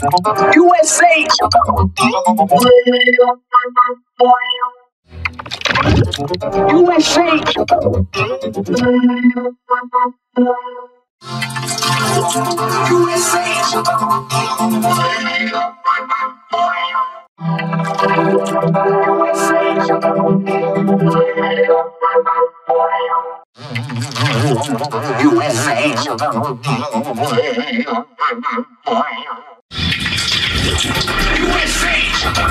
USA. USA. USA. USA. USA. USA.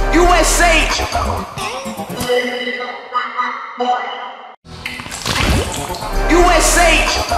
to say. USA. USA.